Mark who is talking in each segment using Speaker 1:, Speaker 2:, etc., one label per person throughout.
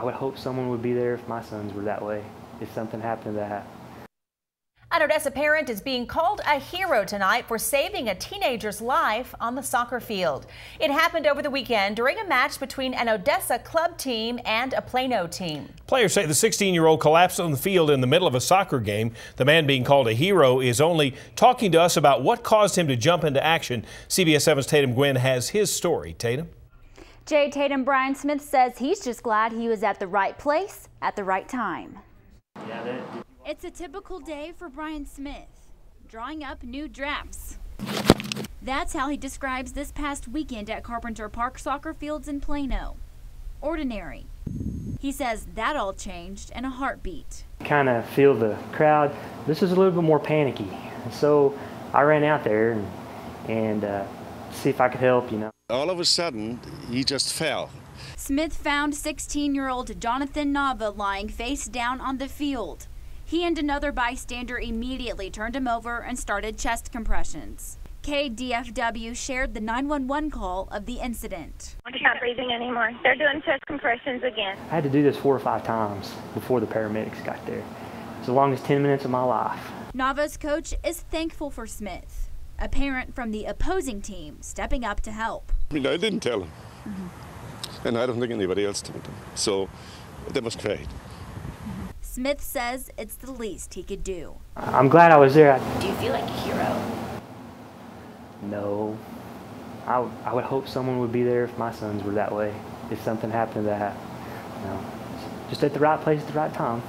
Speaker 1: I would hope someone would be there if my sons were that way, if something happened to that.
Speaker 2: An Odessa parent is being called a hero tonight for saving a teenager's life on the soccer field. It happened over the weekend during a match between an Odessa club team and a Plano team.
Speaker 3: Players say the 16-year-old collapsed on the field in the middle of a soccer game. The man being called a hero is only talking to us about what caused him to jump into action. CBS 7's Tatum Guinn has his story. Tatum?
Speaker 4: Jay Tatum Brian Smith says he's just glad he was at the right place at the right time.
Speaker 5: It's a typical day for Brian Smith, drawing up new drafts. That's how he describes this past weekend at Carpenter Park soccer fields in Plano. Ordinary. He says that all changed in a heartbeat.
Speaker 1: Kind of feel the crowd. This is a little bit more panicky. So I ran out there and, and uh, see if I could help, you know.
Speaker 6: All of a sudden, he just fell.
Speaker 5: Smith found 16 year old Jonathan Nava lying face down on the field. He and another bystander immediately turned him over and started chest compressions. KDFW shared the 911 call of the incident.
Speaker 7: He's not breathing anymore. They're doing chest compressions again.
Speaker 1: I had to do this four or five times before the paramedics got there. It's the longest 10 minutes of my life.
Speaker 5: Nava's coach is thankful for Smith, a parent from the opposing team stepping up to help.
Speaker 6: I mean, I didn't tell him. Mm -hmm. And I don't think anybody else told him. So that was great.
Speaker 5: Smith says it's the least he could do.
Speaker 1: I'm glad I was there.
Speaker 2: Do you feel like a hero?
Speaker 1: No. I, I would hope someone would be there if my sons were that way, if something happened to that. You know, just at the right place at the right time.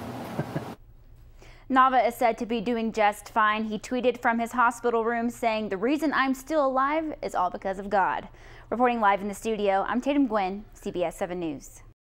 Speaker 4: Nava is said to be doing just fine. He tweeted from his hospital room saying, The reason I'm still alive is all because of God. Reporting live in the studio, I'm Tatum Guinn, CBS 7 News.